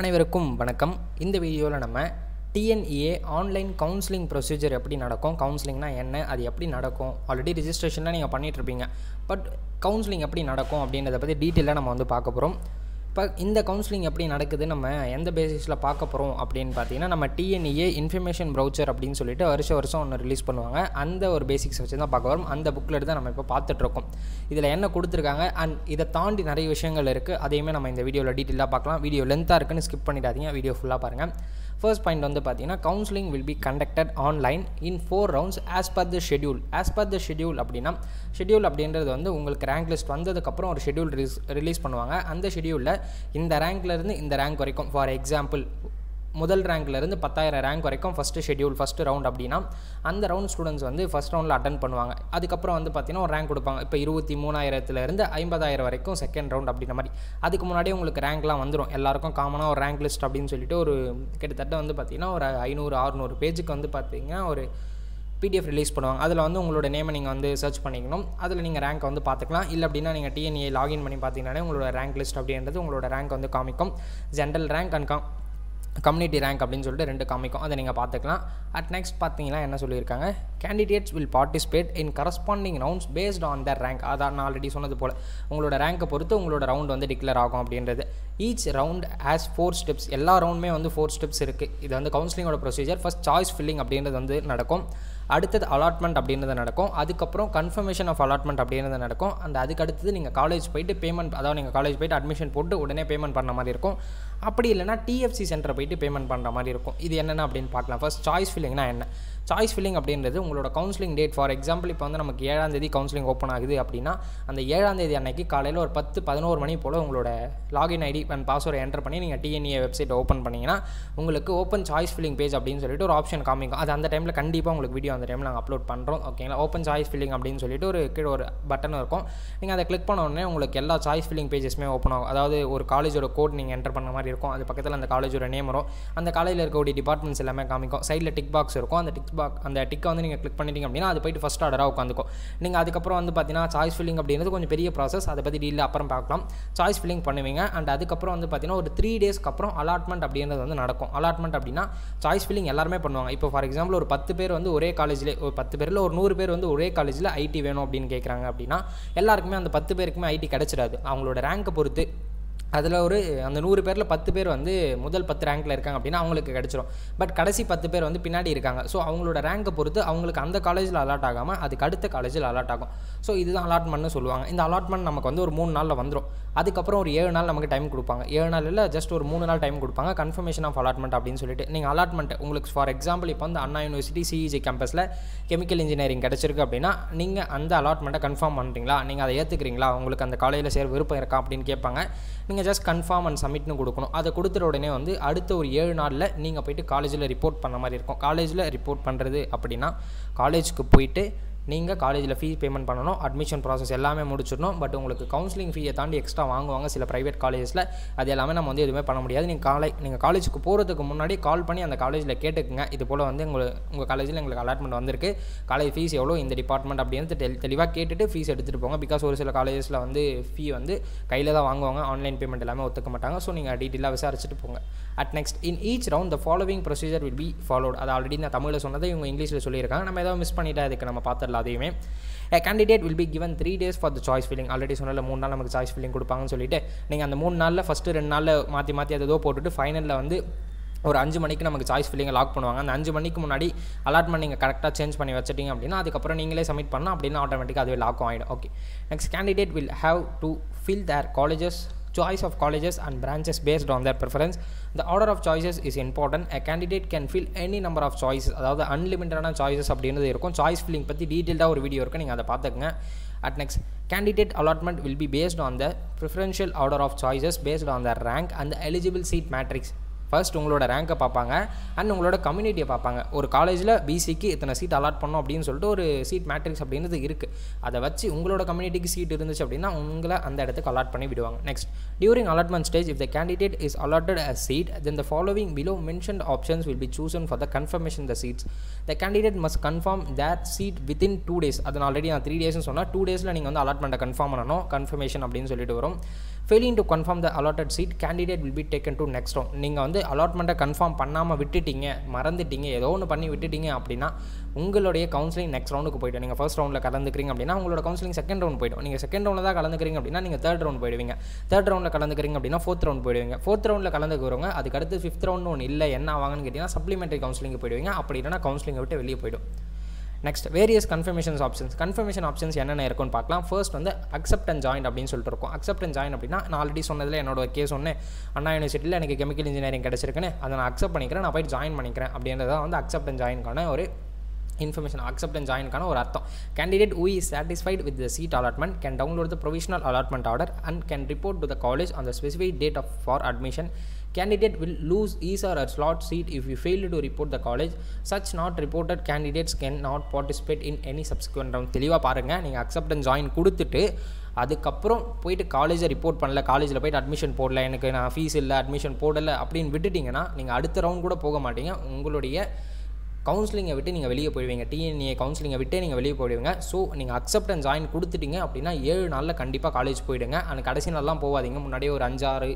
அனைவருக்கும் வணக்கம். இந்த வீடியோவில் நம்ம டிஎன்இஏ ஆன்லைன் கவுன்சிலிங் ப்ரொசீஜர் எப்படி நடக்கும் கவுன்சிலிங்னா என்ன அது எப்படி நடக்கும்? ஆல்ரெடி ரிஜிஸ்ட்ரேஷன்லாம் நீங்கள் பண்ணிகிட்ருப்பீங்க பட் கவுன்சிலிங் எப்படி நடக்கும் அப்படின்றத பற்றி டீட்டெயிலாக நம்ம வந்து பார்க்க போகிறோம் இப்போ இந்த கவுன்சிலிங் எப்படி நடக்குது நம்ம எந்த பேசிஸில் பார்க்க போகிறோம் அப்படின்னு பார்த்தீங்கன்னா நம்ம டிஎன்இஏ இன்ஃபர்மேஷன் ப்ரௌச்சர் அப்படின்னு சொல்லிட்டு வருஷம் வருஷம் ஒன்று ரிலீஸ் பண்ணுவாங்க. அந்த ஒரு பேசிக்ஸ் வச்சு தான் பார்க்க வரும். அந்த புக்கில் தான் நம்ம இப்போ பார்த்துட்ருக்கோம். இதில் என்ன கொடுத்துருக்காங்க அண்ட் இதை தாண்டி நிறைய விஷயங்கள் இருக்குது அதையுமே நம்ம இந்த வீடியோவில் டீட்டெயிலாக பார்க்கலாம். வீடியோ லென்த்தாக இருக்குன்னு ஸ்கிப் பண்ணிடாதீங்க. வீடியோ ஃபுல்லாக பாருங்கள் ஃபர்ஸ்ட் பாயிண்ட் வந்து பார்த்தீங்கன்னா counselling will be conducted online in four rounds as per the schedule as per the schedule அப்படின்னா ஷெடியூல் அப்படின்றது வந்து உங்களுக்கு ரேங்க் லிஸ்ட் வந்ததுக்கப்புறம் ஒரு ஷெடியூல் ரிலீஸ் பண்ணுவாங்க. அந்த ஷெடியூலில் இந்த ரேங்க்லேருந்து இந்த ரேங்க் வரைக்கும். ஃபார் எக்ஸாம்பிள் முதல் ரேங்க்லேருந்து பத்தாயிரம் ரேங்க் வரைக்கும் ஃபஸ்ட்டு ஷெடியூல் ஃபஸ்ட்டு ரவுண்ட் அப்படின்னா அந்த ரவுண்ட் ஸ்டூடெண்ட்ஸ் வந்து ஃபஸ்ட் ரவுண்டில் அட்டன் பண்ணுவாங்க. அதுக்கப்புறம் வந்து பார்த்திங்கன்னா ஒரு ரேங்க் கொடுப்பாங்க. இப்போ இருபத்தி மூணாயிரத்துலேருந்து ஐம்பதாயிரம் வரைக்கும் செகண்ட் ரவுண்ட் அப்படின்ற மாதிரி. அதுக்கு முன்னாடியே உங்களுக்கு ரேங்க்லாம் வந்துடும் எல்லாருக்கும் காமனாக ஒரு ரேங்க் லிஸ்ட் அப்படின்னு சொல்லிட்டு ஒரு கிட்டத்தட்ட வந்து பார்த்திங்கன்னா ஒரு ஐநூறு அறுநூறு பேஜுக்கு வந்து பார்த்திங்கன்னா ஒரு பிடிஎஃப் ரிலீஸ் பண்ணுவாங்க. அதில் வந்து உங்களோட நேமை நீங்கள் வந்து சர்ச் பண்ணிக்கணும். அதில் நீங்கள் ரேங்க் வந்து பார்த்துக்கலாம் இல்லை அப்படின்னா நீங்கள் டிஎன்ஏ லாகின் பண்ணி பார்த்தீங்கன்னாலே உங்களோட ரேங்க் லிஸ்ட் அப்படின்றது உங்களோட ரேங்க் வந்து காமிக்கும். General rank and community rank அப்படின்னு சொல்லிட்டு ரெண்டு காமிக்கும் அதை நீங்கள் பார்த்துக்கலாம். அட் நெக்ஸ்ட் பார்த்தீங்கன்னா என்ன சொல்லியிருக்காங்க? Candidates will participate in corresponding rounds based on their rank அதான் நான் ஆல்ரெடி சொன்னது போல். உங்களோட ரேங்கை பொறுத்து உங்களோட ரவுண்ட் வந்து டிக்ளேர் ஆகும் அப்படின்றது. Each round has four steps எல்லா ரவுண்டுமே வந்து ஃபோர் ஸ்டெப்ஸ் இருக்குது இது வந்து கவுன்சிலிங்கோட ப்ரொசீஜர் ஃபஸ்ட் சாய்ஸ் ஃபில்லிங் அப்படின்றது வந்து நடக்கும். அடுத்தது அலாட்மெண்ட் அப்படின்றது நடக்கும். அதுக்கப்புறம் கன்ஃபர்மேஷன் ஆஃப் அலாட்மெண்ட் அப்படின்றது நடக்கும். அந்த அதுக்கு அடுத்தது நீங்கள் காலேஜ் போயிட்டு பேமெண்ட் அதாவது நீங்கள் காலேஜ் போயிட்டு அட்மிஷன் போட்டு உடனே பேமெண்ட் பண்ண மாதிரி இருக்கும். அப்படி இல்லைனா டிஎஃப்சி சென்டர் போயிட்டு பேமெண்ட் பண்ணுற மாதிரி இருக்கும். இது என்னென்ன அப்படின்னு பார்க்கலாம். ஃபர்ஸ்ட் சாய்ஸ் ஃபில்லிங்னா என்ன? சாய்ஸ் ஃபில்லிங் அப்படின்றது உங்களோட கவுன்சிலிங் டேட் ஃபார் எக்ஸாம்பிள் இப்போ வந்து நமக்கு ஏழாம் தேதி கவுன்சிலிங் ஓப்பன் ஆகுது அப்படின்னா அந்த ஏழாம் தேதி அன்னைக்கு காலையில் ஒரு பத்து பதினோரு மணி போல் உங்களோட login ID and password enter பண்ணி நீங்கள் டிஎன்ஏ வெப்சைட் ஓப்பன் பண்ணிங்கன்னா உங்களுக்கு ஓப்பன் சாய்ஸ் ஃபில்லிங் பேஜ் அப்படின்னு சொல்லிட்டு ஒரு ஆப்ஷன் காமிக்கும். அது அந்த டைமில் கண்டிப்பாக உங்களுக்கு வீடியோ அந்த டைமில் நாங்கள் அப்லோட் பண்ணுறோம் ஓகேங்களா ஓப்பன் சாய்ஸ் ஃபில்லிங் அப்படின்னு சொல்லிட்டு ஒரு கீழே ஒரு பட்டன் இருக்கும். நீங்கள் அதை கிளிக் பண்ண உடனே உங்களுக்கு எல்லா சாய்ஸ் ஃபில்லிங் பேஜஸ்மே ஓப்பன் ஆகும். அதாவது ஒரு காலேஜோட கோட் நீங்கள் என்டர் பண்ண மாதிரி இருக்கும். அது பக்கத்தில் அந்த காலேஜோட நேம் வரும். அந்த காலேஜில் இருக்கக்கூடிய டிபார்ட்மெண்ட்ஸ் எல்லாமே காமிக்கும். சைடில் டிக் பாக்ஸ் இருக்கும். அந்த டிக் பாக் அந்த டிக்கை வந்து நீங்கள் கிளிக் பண்ணிட்டீங்க அப்படின்னா அது போயிட்டு ஃபஸ்ட் ஆர்டராக உட்காந்துக்கும். நீங்கள் அதுக்கப்புறம் வந்து பார்த்தீங்கன்னா சாய்ஸ் ஃபில்லிங் அப்படின்றது கொஞ்சம் பெரிய ப்ராசஸ் அதை பற்றி டீலில் அப்புறம் பார்க்கலாம். சாய்ஸ் ஃபில்லிங் பண்ணுவீங்க. அண்ட் அதுக்கப்புறம் வந்து பார்த்தீங்கன்னா ஒரு த்ரீ டேஸ்க்கு அப்புறம் அலாட்மெண்ட் அப்படின்றது வந்து நடக்கும். அலாட்மெண்ட் அப்படின்னா சாய்ஸ் ஃபில்லிங் எல்லாருமே பண்ணுவாங்க. இப்போ ஃபார் எக்ஸாம்பிள் ஒரு பத்து பேர் வந்து ஒரே காலேஜில் ஒரு பத்து பேரில் ஒரு நூறு பேர் வந்து ஒரே காலேஜில் ஐடி வேணும் அப்படின்னு கேட்குறாங்க அப்படின்னா எல்லாருக்குமே அந்த பத்து பேருக்குமே ஐடி கிடச்சிடாது. அவங்களோட ரேங்க்கை பொறுத்து அதில் ஒரு அந்த நூறு பேரில் பத்து பேர் வந்து முதல் பத்து ரேங்க்கில் இருக்காங்க அப்படின்னா அவங்களுக்கு கிடச்சிரும். பட் கடைசி பத்து பேர் வந்து பின்னாடி இருக்காங்க. ஸோ அவங்களோட ரேங்கை பொறுத்து அவங்களுக்கு அந்த காலேஜில் அலாட் ஆகாமல் அதுக்கு அடுத்த காலேஜில் அலாட் ஆகும். ஸோ இதுதான் அலாட்மெண்ட்னு சொல்லுவாங்க. இந்த அலாட்மெண்ட் நமக்கு வந்து ஒரு மூணு நாளில் வந்துடும் அதுக்கப்புறம் ஒரு ஏழு நாள் நமக்கு டைம் கொடுப்பாங்க. ஏழு நாள் இல்லை ஜஸ்ட் ஒரு மூணு நாள் டைம் கொடுப்பாங்க. கன்ஃபர்மேஷன் ஆஃப் அலாட்மெண்ட் அப்படின்னு சொல்லிட்டு. நீங்கள் அலாட்மெண்ட் உங்களுக்கு ஃபார் எக்ஸாம்பிள் இப்போ வந்து அண்ணா யூனிவர்சிட்டி சிஇஜி கேம்பஸில் கெமிக்கல் இன்ஜினியரிங் கிடச்சிருக்கு அப்படின்னா நீங்கள் அந்த அலாட்மெண்ட்டை கன்ஃபார்ம் பண்ணுறீங்களா நீங்கள் அதை ஏற்றுக்கிறீங்களா உங்களுக்கு அந்த காலேஜில் சேர விருப்பம் இருக்கா அப்படின்னு கேட்பாங்க. நீங்கள் ஜஸ்ட் கன்ஃபார்ம் அண்ட் சப்மிட்னு கொடுக்கணும். அதை கொடுத்துற உடனே வந்து அடுத்த ஒரு ஏழு நாளில் நீங்கள் போயிட்டு காலேஜில் ரிப்போர்ட் பண்ண மாதிரி இருக்கும். காலேஜில் ரிப்போர்ட் பண்ணுறது அப்படின்னா காலேஜுக்கு போயிட்டு நீங்கள் காலேஜில் ஃபீஸ் பேமெண்ட் பண்ணணும் அட்மிஷன் ப்ராசஸ் எல்லாமே முடிச்சிடணும். பட் உங்களுக்கு கவுன்சிலிங் ஃபீயை தாண்டி எக்ஸ்ட்ரா வாங்குவாங்க சில ப்ரைவேட் காலேஜஸில் அது எல்லாமே நம்ம வந்து எதுவுமே பண்ண முடியாது. நீங்கள் காலை நீங்கள் காலேஜுக்கு போகிறதுக்கு முன்னாடி கால் பண்ணி அந்த காலேஜில் கேட்டுக்குங்க. இது போல் வந்து உங்கள் உங்கள் காலேஜில் எங்களுக்கு அலாட்மெண்ட் வந்திருக்கு. காலேஜ் ஃபீஸ் எவ்வளோ இந்த டிபார்ட்மெண்ட் அப்படின்னு தெளி தெளிவாக கேட்டுட்டு ஃபீஸ் எடுத்துகிட்டு போங்க. பிகாஸ் ஒரு சில காலேஜஸில் வந்து ஃபீ வந்து கையில் தான் வாங்குவாங்க. ஆன்லைன் பேமெண்ட் எல்லாமே ஒத்துக்க மாட்டாங்க. ஸோ நீங்கள் டீட்டெயிலாக விசாரிச்சுட்டு போங்க. At next in each round the following procedure will be followed அது ஆல்ரெடி நான் தமிழில் சொன்னதை இவங்க இங்கிலீஷில் சொல்லியிருக்காங்க. நம்ம ஏதாவது மிஸ் பண்ணிட்டா அதுக்கு நம்ம பார்த்துடலாம் அதையுமே a candidate will be given three days for the choice filling already சொன்னால மூணு நாள் நமக்கு சாய்ஸ் ஃபில்லிங் கொடுப்பாங்கன்னு சொல்லிட்டு நீங்கள் அந்த மூணு நாளில் ஃபஸ்ட்டு ரெண்டு நாளில் மாற்றி மாற்றி அதை ஏதோ போட்டுட்டு ஃபைனலில் வந்து ஒரு அஞ்சு மணிக்கு நமக்கு சாய்ஸ் ஃபில்லிங்கை லாக் பண்ணுவாங்க. அந்த அஞ்சு மணிக்கு முன்னாடி அலாட்மெண்ட் நீங்கள் கரெக்டாக சேஞ்ச் பண்ணி வச்சிட்டிங்க அப்படின்னா அதுக்கப்புறம் நீங்களே சப்மிட் பண்ணால் அப்படின்னா ஆட்டோமேட்டிக்காக அதுவே லாக் ஆகிடும் okay next candidate will have to fill their colleges choice of colleges and branches based on their preference the order of choices is important a candidate can fill any number of choices அதாவது அன்லிமிட்டடான choices அப்படின்றது இருக்கும் choice filling பற்றி டீட்டெயில்டாக ஒரு video இருக்குது நீங்கள் அதை பார்த்துக்கங்க at next candidate allotment will be based on the preferential order of choices based on their rank and the eligible seat matrix first உங்களோட ரேங்கை பார்ப்பாங்க அண்ட் உங்களோட கம்யூனிட்டியை பார்ப்பாங்க. ஒரு காலேஜில் பிசிக்கு இத்தனை சீட் அலாட் பண்ணோம் அப்படின்னு சொல்லிட்டு ஒரு சீட் மேட்ரிக்ஸ் அப்படின்றது இருக்குது அதை வச்சு உங்களோட கம்யூனிட்டிக்கு சீட் இருந்துச்சு அப்படின்னா உங்களை அந்த இடத்துக்கு அலாட் பண்ணி விடுவாங்க. Next during allotment stage if the candidate is allotted a seat then the following below mentioned options will be chosen for the confirmation the seats the candidate must confirm that seat within two days அது நான் already நான் three டேஸ்னு சொன்னால் two டேஸில் நீங்கள் வந்து அலாட்மெண்ட்டை confirm பண்ணணும் confirmation அப்படின்னு சொல்லிட்டு வரும். Failing to confirm the allotted seat candidate will be taken to next round நீங்கள் வந்து அலாட்மெண்ட்டை கன்ஃபார்ம் பண்ணாமல் விட்டுட்டீங்க மறந்துட்டீங்க ஏதோ ஒன்று பண்ணி விட்டுட்டீங்க அப்படின்னா உங்களுடைய கவுன்சிலிங் நெக்ஸ்ட் ரவுண்டுக்கு போய்ட்டு நீங்கள் ஃபர்ஸ்ட் ரவுண்டில் கலந்துக்கிறீங்க அப்படின்னா உங்களோட கவுன்சிலிங் செகண்ட் ரவுண்ட் போய்டும். நீங்கள் செகண்ட் ரவுண்டில் தான் கலந்துக்கிறீங்க அப்படின்னா நீங்கள் தேர்ட் ரவுண்ட் போயிடுவீங்க. தேர்ட் ரவுண்டில் கலந்துக்கிறீங்க அப்படின்னா ஃபோர்த் ரவுண்ட் போயிடுவீங்க. ஃபோர்த் ரவுண்டில் கலந்துக்கிறவங்க அதுக்கடுத்து ஃபிஃப்த் ரவுண்ட் ஒன்று இல்லை என்ன ஆவாங்கன்னு கேட்டிங்கன்னா சப்ளிமெண்ட்ரி கவுன்சிலிங் போயிடுவீங்க. அப்படி இல்லைனா கவுன்சிலிங்கை விட்டு வெளியே போய்டும். Next various confirmations options confirmation options என்னென்ன இருக்குன்னு பார்க்கலாம். ஃபர்ஸ்ட் வந்து அக்செப்ட் அண்ட் ஜாயின் அப்படின்னு சொல்லிட்டு இருக்கும். அக்செப்ட் அண்ட் ஜாயின் அப்படின்னா நான் ஆல்ரெடி சொன்னதில் என்னோட கேஸ் ஒன்று அண்ணா யூனிவர்சிட்டியில் எனக்கு கெமிக்கல் இன்ஜினியரிங் கிடச்சிருக்குன்னு அதை நான் அக்செப்ட் பண்ணிக்கிறேன் நான் போய் ஜாயின் பண்ணிக்கிறேன் அப்படின்றத வந்து அக்செப்ட் அண்ட் ஜாயின்கான ஒரு இன்ஃபர்மேஷன் அக்செப்ட் அண்ட் ஜாயின்கான ஒரு அர்த்தம். Candidate who is satisfied with the seat allotment can download the provisional allotment order and can report to the college on the specific date of for candidate will lose his or her slot seat if you fail to report the college. Such not reported candidates can not participate in any subsequent round. தெளிவாக பாருங்கள் நீங்கள் accept join கொடுத்துட்டு அதுக்கப்புறம் போயிட்டு காலேஜை report பண்ணல காலேஜில் போயிட்டு அட்மிஷன் போடல எனக்கு நான் ஃபீஸ் இல்லை அட்மிஷன் போடலை அப்படின்னு விட்டுட்டிங்கன்னா நீங்கள் அடுத்த ரவுண்ட் கூட போக மாட்டீங்க. உங்களுடைய கவுன்சிலிங்கை விட்டு நீங்கள் வெளியே போயிடுவீங்க. டிஎன்ஏ கவுன்சிலிங்கை விட்டே நீங்கள் வெளியே போயிடுவீங்க. ஸோ நீங்கள் அக்செப்ட் ஜாயின் கொடுத்துட்டீங்க அப்படின்னா ஏழு நாளில் கண்டிப்பாக காலேஜ் போயிடுங்க. அந்த கடைசி நாள்லாம் போகாதீங்க. முன்னாடியே ஒரு அஞ்சாறு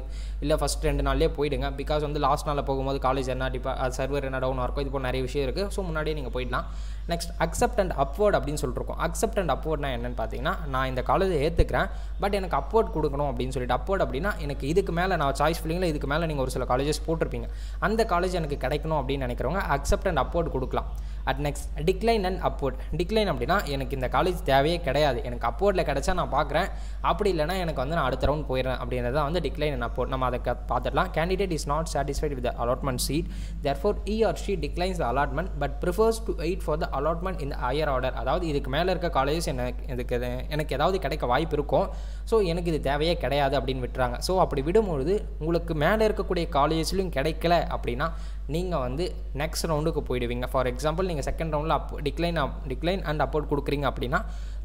இல்லை ஃபஸ்ட் ரெண்டு நாள்லேயே போயிடுங்க. பிகாஸ் வந்து லாஸ்ட் நாளில் போகும்போது காலேஜ் என்ன டிப்பா சர்வர் என்ன டவுனாக இருக்கும் இது போல் நிறைய விஷயம் இருக்குது ஸோ முன்னாடியே நீங்கள் போயிடலாம். நெக்ஸ்ட் அக்செப்ட் அண்ட் அப்வர்ட் அப்படின்னு சொல்லிருக்கோம் அக்செப்ட் அண்ட் அப்வர்ட்னா என்னென்னு பார்த்தீங்கன்னா நான் இந்த காலேஜை ஏற்றுக்கிறேன் பட் எனக்கு அப்வர்ட் கொடுக்கணும் அப்படின்னு சொல்லிட்டு அப்வர்ட் அப்படின்னா எனக்கு இதுக்கு மேலே நான் சாய்ஸ் ஃபில்லிங்கில் இதுக்கு மேலே நீங்கள் ஒரு சில காலேஜஸ் போட்டிருப்பீங்க. அந்த காலேஜ் எனக்கு கிடைக்கணும் அப்படின்னு நினைக்கிறவங்க அக்செப்ட் அண்ட் அப்வர்ட் கொடுக்கலாம். At next decline and upward decline அப்படின்னா எனக்கு இந்த காலேஜ் தேவையே கிடையாது. எனக்கு அப்வர்டில் கிடைச்சா நான் பார்க்குறேன் அப்படி இல்லைனா எனக்கு வந்து நான் அடுத்த ரவுண்ட் போயிடுறேன் அப்படின்றது வந்து டிக்ளைன் அண்ட் அப்வர்ட் நம்ம அதை பார்த்துடலாம். Candidate is not satisfied with allotment seat therefore he or she declines the allotment but prefers to wait for the allotment இந்த ஹையர் ஆர்டர் அதாவது இதுக்கு மேலே இருக்க காலேஜஸ் எனக்கு இதுக்கு எனக்கு ஏதாவது கிடைக்க வாய்ப்பு இருக்கும் ஸோ எனக்கு இது தேவையே கிடையாது அப்படின்னு விட்டுறாங்க. ஸோ அப்படி விடும்பொழுது உங்களுக்கு மேலே இருக்கக்கூடிய காலேஜஸ்லையும் கிடைக்கல அப்படின்னா நீங்கள் வந்து நெக்ஸ்ட் ரவுண்டுக்கு போயிடுவீங்க. ஃபார் எக்ஸாம்பிள் நீங்கள் செகண்ட் ரவுண்டில் up decline up decline and upward கொடுக்குறீங்க அப்படின்னா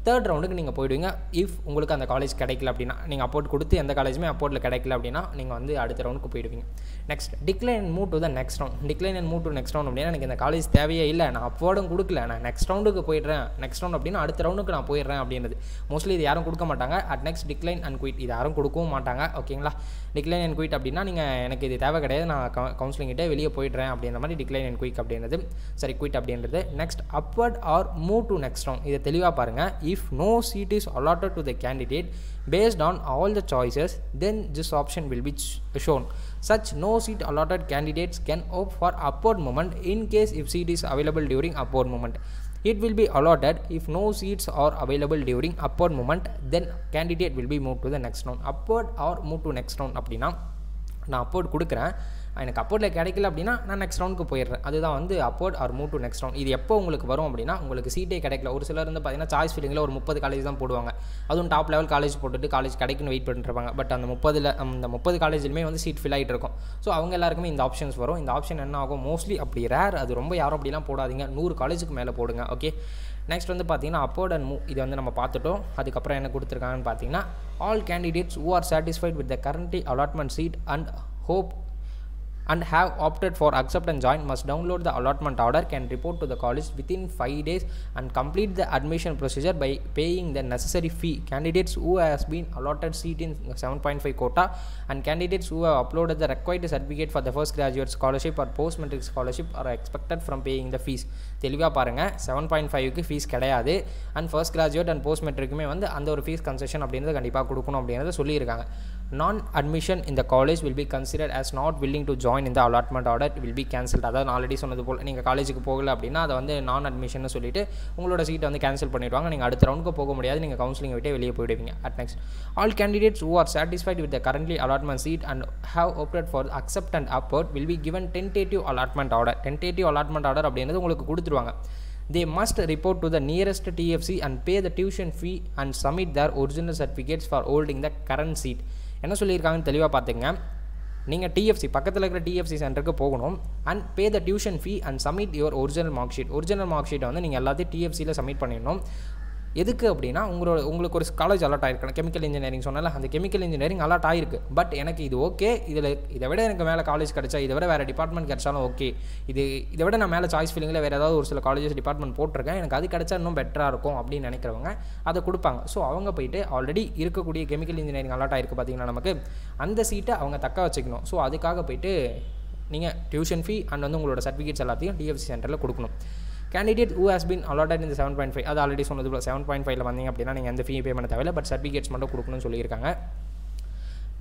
தேர்ட் ரவுண்டுக்கு நீங்கள் போயிடுவீங்க. இஃப் உங்களுக்கு அந்த காலேஜ் கிடைக்கல அப்படின்னா நீங்கள் அப்போர்ட் கொடுத்து எந்த காலேஜுமே அப்போர்ட்டில் கிடைக்கல அப்படின்னா நீங்கள் வந்து அடுத்த ரவுண்டுக்கு போயிடுவீங்க. Next decline move to the next round decline and move to next round அப்படின்னா எனக்கு இந்த காலேஜ் தேவையே இல்லை. நான் அப்போர்டும் கொடுக்கல. நான் நெக்ஸ்ட் ரவுண்டுக்கு போயிடுறேன். நெக்ஸ்ட் ரவுண்ட் அப்படின்னா அடுத்த ரவுண்டுக்கு நான் போயிடுறேன் அப்படின்றது. மோஸ்ட்லி இது யாரும் கொடுக்க மாட்டாங்க. At next decline and quit இது யாரும் கொடுக்கவும் மாட்டாங்க. ஓகேங்களா டிக்ளைன் அண்ட் குயிட் அப்படின்னா நீங்கள் எனக்கு இது தேவை கிடையாது. நான் கவுன்சிலிங் கிட்டே வெளியே போயிடுறேன் அப்படின்ற மாதிரி டிக்ளைன் அண்ட் குயிக் அப்படின்றது. சரி குயிட் அப்படின்றது. Next upward or move to next round இதை தெளிவாக பாருங்கள் if no seat is allotted to the candidate based on all the choices then this option will be shown such no seat allotted candidates can opt for upward movement in case if seat is available during upward movement it will be allotted if no seats are available during upward movement then candidate will be moved to the next round upward or move to next round அப்படின்னா நான் upward கொடுக்குறேன் எனக்கு அப்போர்டில் கிடைக்கல அப்படின்னா நான் next ரவுண்டுக்கு போயிடுறேன். அதுதான் வந்து upward or move to next round இது எப்போ உங்களுக்கு வரும் அப்படின்னா உங்களுக்கு சீட்டே கிடைக்கல. ஒரு சிலர் வந்து பார்த்தீங்கன்னா சாய்ஸ் ஃபீலிங்கில் ஒரு முப்பது காலேஜ் தான் போடுவாங்க. அதுவும் டாப் லெவல் காலேஜ் போட்டுட்டு காலேஜ் கிடைக்குன்னு வெயிட் பண்ணிருப்பாங்க பட் அந்த முப்பதில் அந்த முப்பது காலேஜ்லேயுமே வந்து சீட் ஃபில் ஆகிட்டு இருக்கும். ஸோ அவங்க எல்லாருக்குமே இந்த ஆப்ஷன்ஸ் வரும். இந்த ஆப்ஷன் என்ன ஆகும்? மோஸ்ட்லி அப்படி ரேர் அது ரொம்ப யாரும் அப்படிலாம் போடாதீங்க. நூறு காலேஜுக்கு மேலே போடுங்க. ஓகே நெக்ஸ்ட் வந்து பார்த்தீங்கன்னா அப்போர்ட் அண்ட் மூவ் இது வந்து நம்ம பார்த்துட்டோம். அதுக்கப்புறம் என்ன கொடுத்துருக்காங்கன்னு பார்த்தீங்கன்னா all candidates who are satisfied with the currently allotment seat and hope and have opted for accept and join must download the allotment order can report to the college within 5 days and complete the admission procedure by paying the necessary fee candidates who has been allotted seat in 7.5 quota and candidates who have uploaded the required certificate for the first graduate scholarship or post matric scholarship are expected from paying the fees தெளிவாக பாருங்கள் seven point ஃபைவ்க்கு fees கிடையாது and first graduate and post மெட்ரிக்குமே வந்து அந்த ஒரு fees concession அப்படின்றத கண்டிப்பாக கொடுக்கணும் அப்படின்றத சொல்லியிருக்காங்க நான் அட்மிஷன் இந்த college college will be considered as not willing to join in the allotment order will அதாவது நான் ஆல்ரெடி சொன்னது போல் நீங்கள் காலேஜுக்கு போகல அப்படின்னா அதை வந்து நான் அட்மிஷன் சொல்லிட்டு உங்களோட சீட்டை வந்து கேன்சல் பண்ணிடுவாங்க நீங்கள் அடுத்த ரவுண்டுக்கு போக முடியாது நீங்கள் கவுன்சிலிங் விட்டே வெளியே போயிடுவீங்க at next all candidates who are satisfied with the currently allotment seat and have opted for accept and upward will be given tentative allotment order tentative allotment order அப்படின்றது உங்களுக்கு கொடுத்துருவாங்க they must report to the nearest TFC and pay the tuition fee and submit their original certificates for holding the current seat. என்ன சொல்லியிருக்காங்கன்னு தெளிவாக பார்த்துங்க நீங்கள் DFC பக்கத்தில் இருக்கிற டிஎஃப்சி சென்டருக்கு போகணும். And pay the tuition fee and submit your original mark sheet original mark ஷீட்டை வந்து நீங்கள் எல்லாத்தையும் டிஎஃப்சியில் சப்மிட் பண்ணிடணும். எதுக்கு அப்படின்னா உங்களோட உங்களுக்கு ஒரு காலேஜ் அலாட் ஆயிருக்கணும். கெமிக்கல் இன்ஜினியரிங் சொன்னால அந்த கெமிக்கல் இன்ஜினியரிங் அலாட் ஆயிருக்கு. பட் எனக்கு இது ஓகே இதில் இதை விட எனக்கு மேலே காலேஜ் கிடச்சா இதை விட வேறு டிபார்ட்மெண்ட் கிடச்சாலும் ஓகே இது இதை விட நான் மேலே சாய்ஸ் ஃபீலிங்கில் வேறு ஏதாவது ஒரு சில காலேஜஸ் டிபார்ட்மெண்ட் போட்டிருக்கேன். எனக்கு அது கிடச்சா இன்னும் பெட்டராக இருக்கும் அப்படின்னு நினைக்கிறவங்க அதை கொடுப்பாங்க. ஸோ அவங்க போயிட்டு ஆல்ரெடி இருக்கக்கூடிய கெமிக்கல் இன்ஜினியரிங் அலாட் ஆயிருக்கு பார்த்தீங்கன்னா நமக்கு? அந்த சீட்டை அவங்க தக்க வச்சுக்கணும். ஸோ அதுக்காக போயிட்டு நீங்கள் டியூஷன் ஃபீ அண்ட் வந்து உங்களோட சர்டிஃபிகேட்ஸ் எல்லாத்தையும் டிஎஃப்சி சென்டரில் கொடுக்கணும். Candidate who has been allotted இந்த செவன் பாயிண்ட் ஃபைவ் அது ஆல்ரெடி சொன்னது போல் செவன் பாயிண்ட் ஃபைவ்ல வந்தீங்க அப்படின்னா நீங்கள் எந்த ஃபீ பே பண்ண தேவையில்ல பட் சர்டிஃபிகேட்ஸ் மட்டும் கொடுக்கணும்னு சொல்லியிருக்காங்க.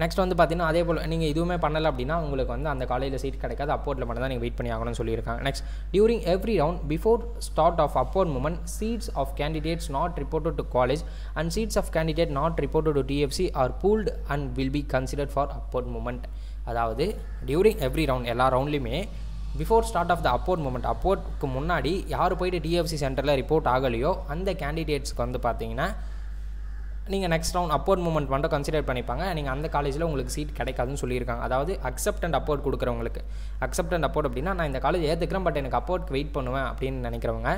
நெக்ஸ்ட் வந்து பார்த்தீங்கன்னா அதே போல் நீங்கள் எதுவுமே பண்ணலை அப்படின்னா உங்களுக்கு வந்து அந்த காலேஜில் சீட் கிடைக்காது அப்போர்ட்டில் மட்டும் தான் நீங்கள் வெயிட் பண்ணி ஆகணும்னு சொல்லியிருக்காங்க. Next during every round before start of upward movement seats of candidates not reported to college and seats of candidate not reported to TFC are pooled and will be considered for upward movement அதாவது during every round எல்லா ரவுண்ட்லையுமே before start of the upward movement அப்போர்ட்க்கு முன்னாடி யார் போயிட்டு DFC சென்டரில் report ஆகலையோ அந்த கேண்டிடேட்ஸ்க்கு வந்து பார்த்தீங்கன்னா நீங்கள் நெக்ஸ்ட் ரவுண்ட் அப்போர்ட் மூமெண்ட் மட்டும் கன்சிடர் பண்ணிப்பாங்க. நீங்கள் அந்த காலேஜில் உங்களுக்கு சீட் கிடைக்காதுன்னு சொல்லியிருக்காங்க. அதாவது அக்செப்ட் அண்ட் அப்போர்ட் கொடுக்குறவங்களுக்கு. அக்செப்ட் அண்ட் அப்போர்ட் அப்படின்னா நான் இந்த காலேஜ் ஏற்றுக்கிறேன் பட் எனக்கு அப்போர்ட் வெயிட் பண்ணுவேன் அப்படின்னு நினைக்கிறவங்க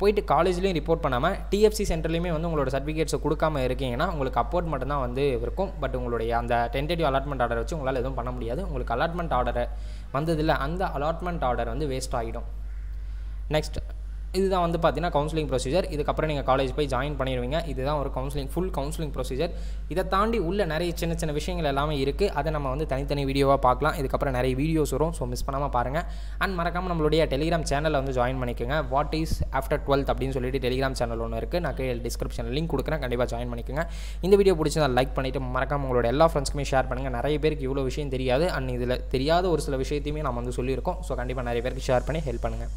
போயிட்டு காலேஜ்லேயும் ரிப்போர்ட் பண்ணாமல் டிஎஃப்சி சென்டர்லேயுமே வந்து உங்களோட சர்டிஃபிகேட்ஸை கொடுக்காம இருக்கீங்கன்னா உங்களுக்கு அப்போர்ட் மட்டும் தான் வந்து இருக்கும். பட் உங்களுடைய அந்த டென்டேட்டிவ் அலாட்மெண்ட் ஆர்டர் வச்சு உங்களால் எதுவும் பண்ண முடியாது. உங்களுக்கு அலாட்மெண்ட் ஆர்டரை வந்ததில்லை அந்த அலாட்மெண்ட் ஆர்டர் வந்து வேஸ்ட் ஆகிடும் நெக்ஸ்ட் இதுதான் வந்து பார்த்தீங்கன்னா கவுன்சிலிங் ப்ரொசீஜர் இதுக்கப்புறம் நீங்கள் காலேஜ் போய் ஜாயின் பண்ணிடுவீங்க. இதுதான் ஒரு கவுன்சிலிங் ஃபுல் கவுன்சிலிங் ப்ரொசீஜர் இதை தாண்டி உள்ள நிறைய சின்ன சின்ன விஷயங்கள் எல்லாமே இருக்குது அதை நம்ம வந்து தனித்தனி வீடியோவாக பார்க்கலாம். இதுக்கப்புறம் நிறைய வீடியோஸ் வரும். ஸோ மிஸ் பண்ணாமல் பாருங்கள் அண்ட் மறக்காமல் நம்மளுடைய டெலிகிராம் சேனலில் வந்து ஜாயின் பண்ணிக்கோங்க. வாட் இஸ் ஆஃப்டர் டுவெல்த் அப்படின்னு சொல்லிட்டு டெலிகிராம் சேனல் ஒன்று இருக்குது நான் கீழே டிஸ்கிரிப்ஷனில் லிங்க் கொடுக்குறேன். கண்டிப்பாக ஜாயின் பண்ணிக்கோங்க. இந்த வீடியோ பிடிச்சதை லைக் பண்ணிவிட்டு மறக்காமல் உங்களோட எல்லா ஃப்ரெண்ட்ஸ்க்குமே ஷேர் பண்ணுங்கள் நிறைய பேருக்கு இவ்வளோ விஷயம் தெரியாது. அண்ட் இதில் தெரியாத ஒரு சில விஷயத்தையுமே நம்ம வந்து சொல்லியிருக்கோம். ஸோ கண்டிப்பாக நிறைய பேருக்கு ஷேர் பண்ணி ஹெல்ப் பண்ணுங்கள்